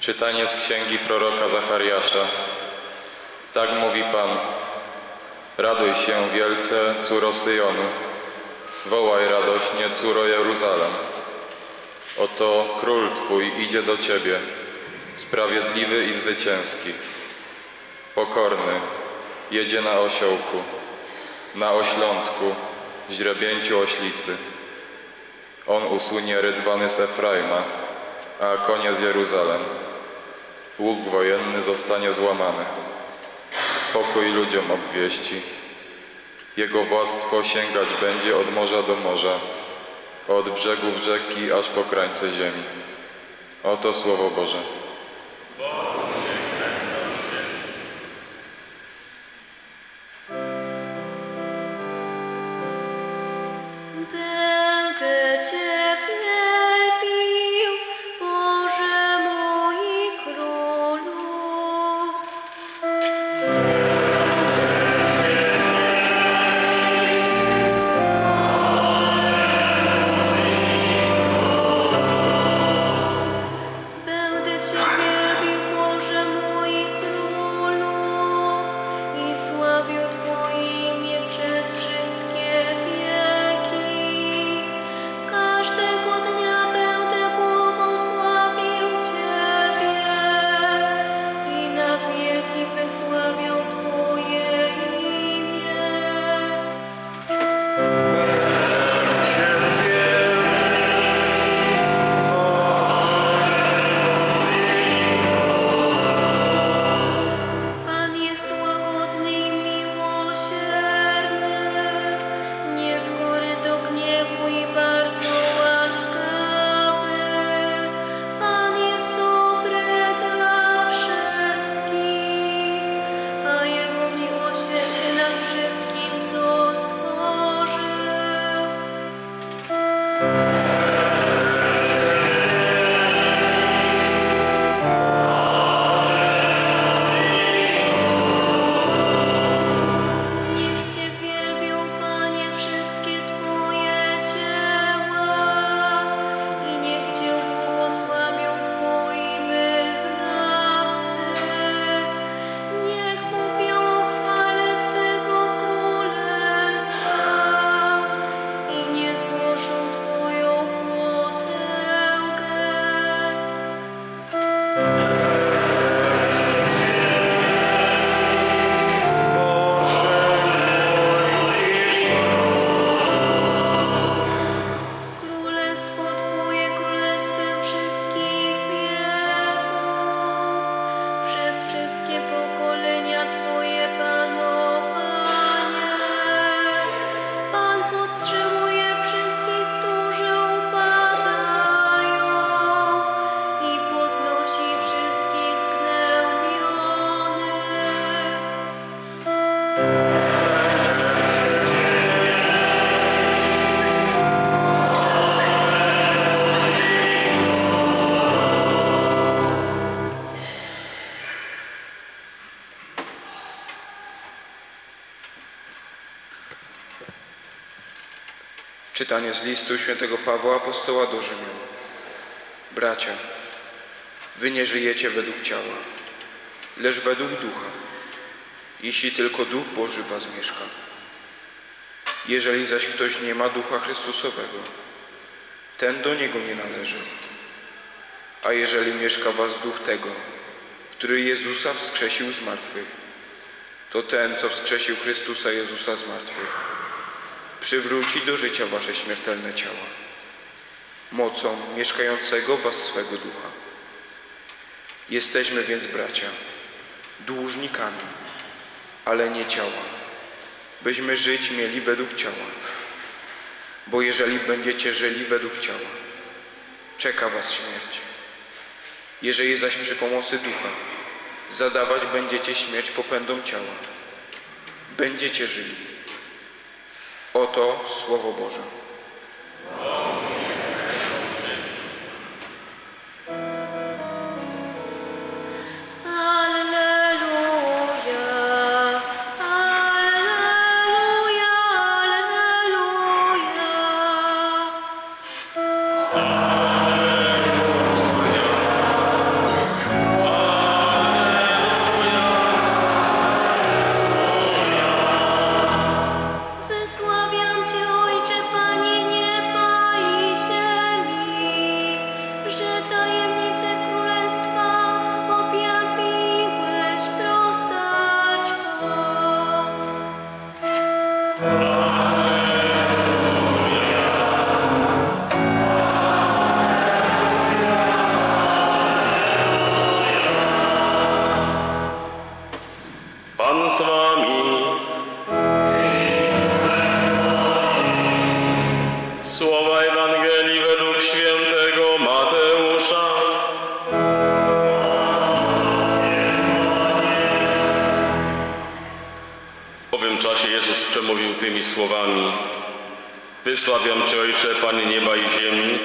Czytanie z księgi proroka Zachariasza. Tak mówi Pan. Raduj się wielce, córo Syjonu. Wołaj radośnie, córo Jeruzalem. Oto król Twój idzie do Ciebie, sprawiedliwy i zwycięski. Pokorny, jedzie na osiołku, na oślątku, źrebięciu oślicy. On usunie rydwany z Efraima, a konie z Jeruzalem. Łuk wojenny zostanie złamany. Pokój ludziom obwieści. Jego władztwo sięgać będzie od morza do morza, od brzegów rzeki aż po krańce ziemi. Oto Słowo Boże. Czytanie z listu świętego Pawła Apostoła do Rzymian. Bracia, wy nie żyjecie według ciała, lecz według ducha, jeśli tylko Duch Boży was mieszka. Jeżeli zaś ktoś nie ma Ducha Chrystusowego, ten do Niego nie należy. A jeżeli mieszka was Duch tego, który Jezusa wskrzesił z martwych, to ten, co wskrzesił Chrystusa Jezusa z martwych, przywróci do życia wasze śmiertelne ciała, mocą mieszkającego w was swego ducha. Jesteśmy więc, bracia, dłużnikami, ale nie ciała, byśmy żyć mieli według ciała. Bo jeżeli będziecie żyli według ciała, czeka was śmierć. Jeżeli zaś przy pomocy ducha zadawać będziecie śmierć popędom ciała, będziecie żyli. Oto Słowo Boże. Wysławiam Cię, Ojcze, Panie nieba i ziemi,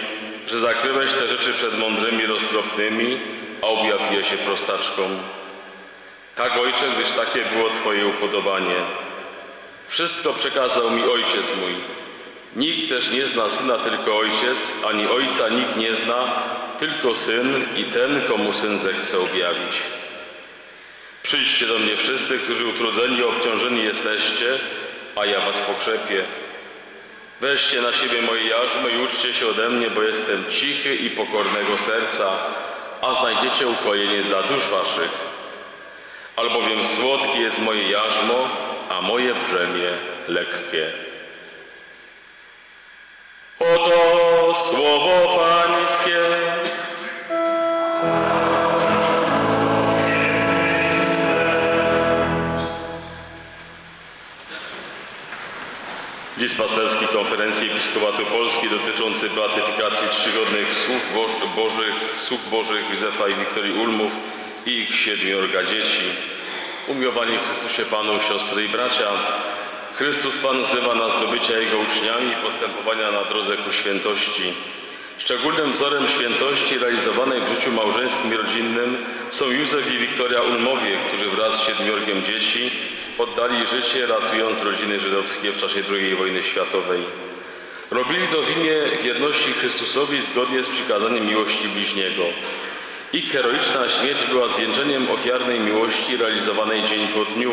że zakryłeś te rzeczy przed mądrymi, roztropnymi, a objawiłeś się prostaczkom. Tak, Ojcze, gdyż takie było Twoje upodobanie. Wszystko przekazał mi Ojciec mój. Nikt też nie zna Syna, tylko Ojciec, ani Ojca nikt nie zna, tylko Syn i ten, komu Syn zechce objawić. Przyjdźcie do mnie wszyscy, którzy utrudzeni i obciążeni jesteście, a ja was pokrzepię. Weźcie na siebie moje jarzmo i uczcie się ode mnie, bo jestem cichy i pokornego serca, a znajdziecie ukojenie dla dusz waszych. Albowiem słodkie jest moje jarzmo, a moje brzemię lekkie. Oto słowo Pańskie. List pasterski Konferencji Episkopatu Polski dotyczący beatyfikacji czcigodnych słów Boż- Bożych, słów Bożych Józefa i Wiktorii Ulmów i ich siedmiorga dzieci. Umiłowani w Chrystusie Panu, siostry i bracia, Chrystus Pan wzywa nas do bycia Jego uczniami i postępowania na drodze ku świętości. Szczególnym wzorem świętości realizowanej w życiu małżeńskim i rodzinnym są Józef i Wiktoria Ulmowie, którzy wraz z siedmiorgiem dzieci oddali życie, ratując rodziny żydowskie w czasie II wojny światowej. Robili to w imię wierności Chrystusowi zgodnie z przykazaniem miłości bliźniego. Ich heroiczna śmierć była zwieńczeniem ofiarnej miłości realizowanej dzień po dniu,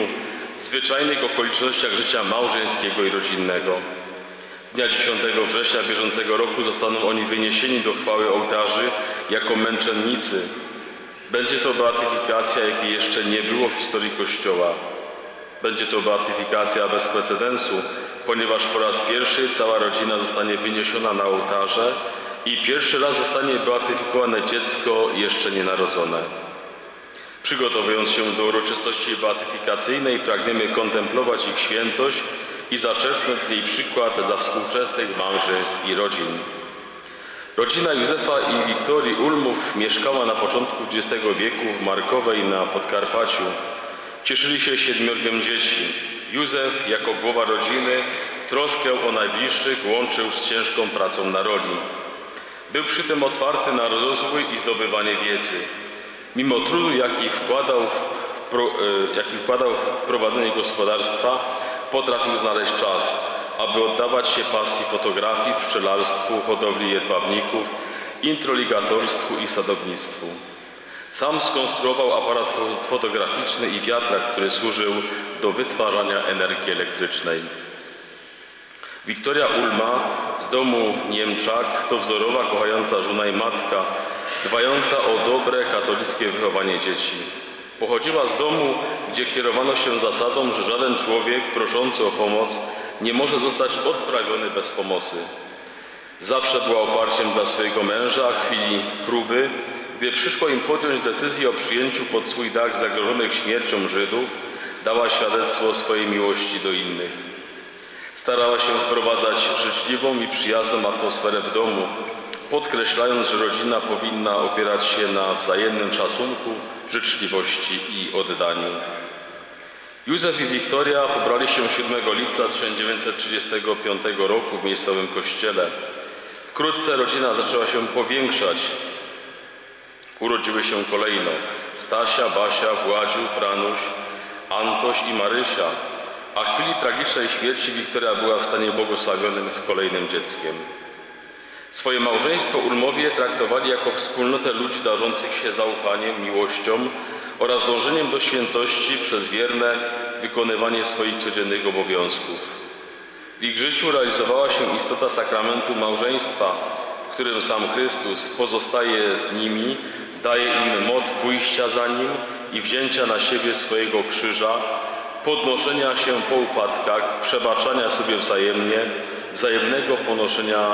w zwyczajnych okolicznościach życia małżeńskiego i rodzinnego. Dnia 10 września bieżącego roku zostaną oni wyniesieni do chwały ołtarzy jako męczennicy. Będzie to beatyfikacja, jakiej jeszcze nie było w historii Kościoła. Będzie to beatyfikacja bez precedensu, ponieważ po raz pierwszy cała rodzina zostanie wyniesiona na ołtarze i pierwszy raz zostanie beatyfikowane dziecko jeszcze nienarodzone. Przygotowując się do uroczystości beatyfikacyjnej, pragniemy kontemplować ich świętość i zaczerpnąć z niej przykład dla współczesnych małżeństw i rodzin. Rodzina Józefa i Wiktorii Ulmów mieszkała na początku XX wieku w Markowej na Podkarpaciu. Cieszyli się siedmiorgiem dzieci. Józef, jako głowa rodziny, troskę o najbliższych łączył z ciężką pracą na roli. Był przy tym otwarty na rozwój i zdobywanie wiedzy. Mimo trudu, jaki wkładał w, pro, e, jaki wkładał w prowadzenie gospodarstwa, potrafił znaleźć czas, aby oddawać się pasji fotografii, pszczelarstwu, hodowli jedwabników, introligatorstwu i sadownictwu. Sam skonstruował aparat fo- fotograficzny i wiatrak, który służył do wytwarzania energii elektrycznej. Wiktoria Ulma z domu Niemczak to wzorowa, kochająca żona i matka, dbająca o dobre katolickie wychowanie dzieci. Pochodziła z domu, gdzie kierowano się zasadą, że żaden człowiek proszący o pomoc nie może zostać odprawiony bez pomocy. Zawsze była oparciem dla swojego męża, w chwili próby, gdy przyszło im podjąć decyzję o przyjęciu pod swój dach zagrożonych śmiercią Żydów, dała świadectwo swojej miłości do innych. Starała się wprowadzać życzliwą i przyjazną atmosferę w domu, podkreślając, że rodzina powinna opierać się na wzajemnym szacunku, życzliwości i oddaniu. Józef i Wiktoria pobrali się 7 lipca 1935 roku w miejscowym kościele. Wkrótce rodzina zaczęła się powiększać. Urodziły się kolejno Stasia, Basia, Władziu, Franuś, Antoś i Marysia, a w chwili tragicznej śmierci Wiktoria była w stanie błogosławionym z kolejnym dzieckiem. Swoje małżeństwo Ulmowie traktowali jako wspólnotę ludzi darzących się zaufaniem, miłością oraz dążeniem do świętości przez wierne wykonywanie swoich codziennych obowiązków. W ich życiu realizowała się istota sakramentu małżeństwa, w którym sam Chrystus pozostaje z nimi, daje im moc pójścia za Nim i wzięcia na siebie swojego krzyża, podnoszenia się po upadkach, przebaczania sobie wzajemnie, wzajemnego ponoszenia,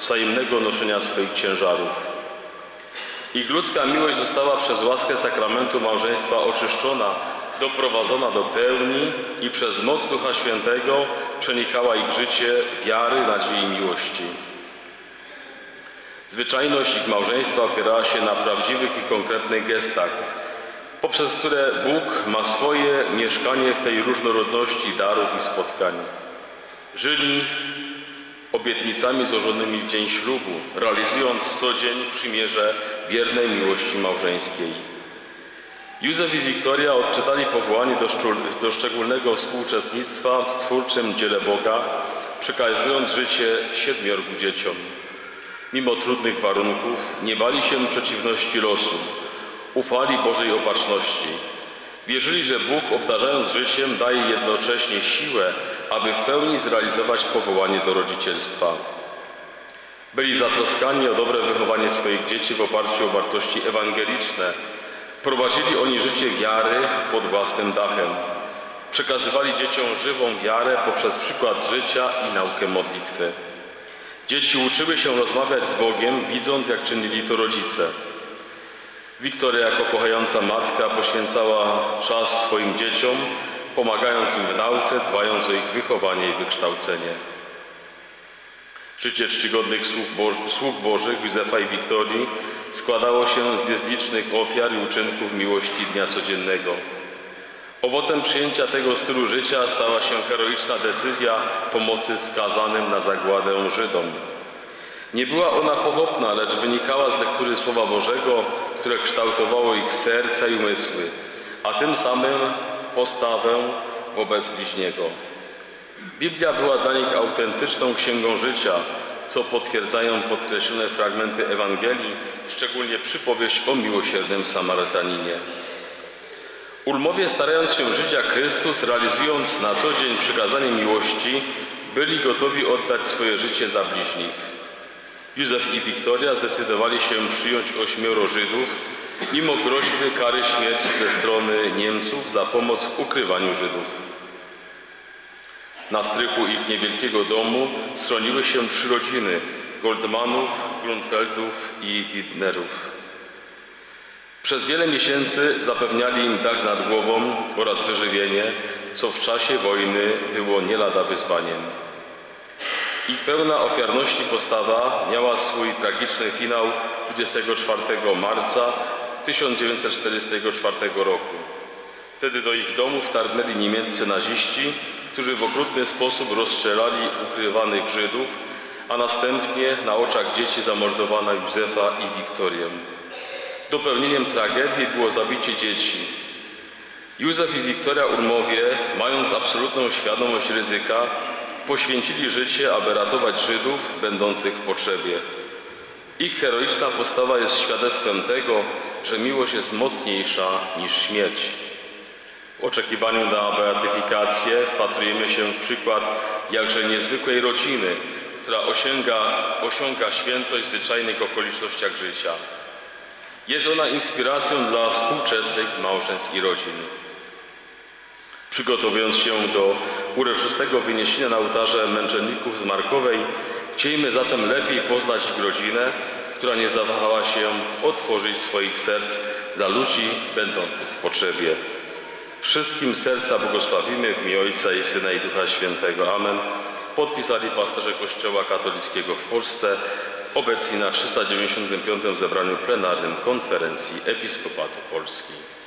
wzajemnego noszenia swoich ciężarów. Ich ludzka miłość została przez łaskę sakramentu małżeństwa oczyszczona, doprowadzona do pełni i przez moc Ducha Świętego przenikała ich życie wiary, nadziei i miłości. Zwyczajność ich małżeństwa opierała się na prawdziwych i konkretnych gestach, poprzez które Bóg ma swoje mieszkanie w tej różnorodności darów i spotkań. Żyli obietnicami złożonymi w dzień ślubu, realizując co dzień przymierze wiernej miłości małżeńskiej. Józef i Wiktoria odczytali powołanie do, do szczególnego współuczestnictwa w stwórczym dziele Boga, przekazując życie siedmiorgu dzieciom. Mimo trudnych warunków nie bali się przeciwności losu, ufali Bożej opatrzności. Wierzyli, że Bóg obdarzając życiem daje jednocześnie siłę, aby w pełni zrealizować powołanie do rodzicielstwa. Byli zatroskani o dobre wychowanie swoich dzieci w oparciu o wartości ewangeliczne. Prowadzili oni życie wiary pod własnym dachem. Przekazywali dzieciom żywą wiarę poprzez przykład życia i naukę modlitwy. Dzieci uczyły się rozmawiać z Bogiem, widząc jak czynili to rodzice. Wiktoria jako kochająca matka poświęcała czas swoim dzieciom, pomagając im w nauce, dbając o ich wychowanie i wykształcenie. Życie czcigodnych sług, Boż- sług Bożych Józefa i Wiktorii składało się z niezlicznych ofiar i uczynków miłości dnia codziennego. Owocem przyjęcia tego stylu życia stała się heroiczna decyzja pomocy skazanym na zagładę Żydom. Nie była ona pochopna, lecz wynikała z lektury Słowa Bożego, które kształtowało ich serca i umysły, a tym samym postawę wobec bliźniego. Biblia była dla nich autentyczną księgą życia, co potwierdzają podkreślone fragmenty Ewangelii, szczególnie przypowieść o miłosiernym Samarytaninie. Ulmowie, starając się żyć jak Chrystus, realizując na co dzień przykazanie miłości, byli gotowi oddać swoje życie za bliźnich. Józef i Wiktoria zdecydowali się przyjąć ośmioro Żydów, mimo groźby kary śmierci ze strony Niemców za pomoc w ukrywaniu Żydów. Na strychu ich niewielkiego domu schroniły się trzy rodziny Goldmanów, Grunfeldów i Didnerów. Przez wiele miesięcy zapewniali im dach nad głową oraz wyżywienie, co w czasie wojny było nie lada wyzwaniem. Ich pełna ofiarności postawa miała swój tragiczny finał 24 marca 1944 roku. Wtedy do ich domów wtargnęli niemieccy naziści, którzy w okrutny sposób rozstrzelali ukrywanych Żydów, a następnie na oczach dzieci zamordowano Józefa i Wiktorię. Dopełnieniem tragedii było zabicie dzieci. Józef i Wiktoria Urmowie, mając absolutną świadomość ryzyka, poświęcili życie, aby ratować Żydów będących w potrzebie. Ich heroiczna postawa jest świadectwem tego, że miłość jest mocniejsza niż śmierć. W oczekiwaniu na beatyfikację wpatrujemy się w przykład jakże niezwykłej rodziny, która osiąga, osiąga świętość w zwyczajnych okolicznościach życia. Jest ona inspiracją dla współczesnych małżeństw i rodzin. Przygotowując się do uroczystego wyniesienia na ołtarze męczenników z Markowej, chcielibyśmy zatem lepiej poznać ich rodzinę, która nie zawahała się otworzyć swoich serc dla ludzi będących w potrzebie. Wszystkim serca błogosławimy w imię Ojca i Syna i Ducha Świętego. Amen. Podpisali pasterze Kościoła katolickiego w Polsce, obecni na 395. zebraniu plenarnym Konferencji Episkopatu Polski.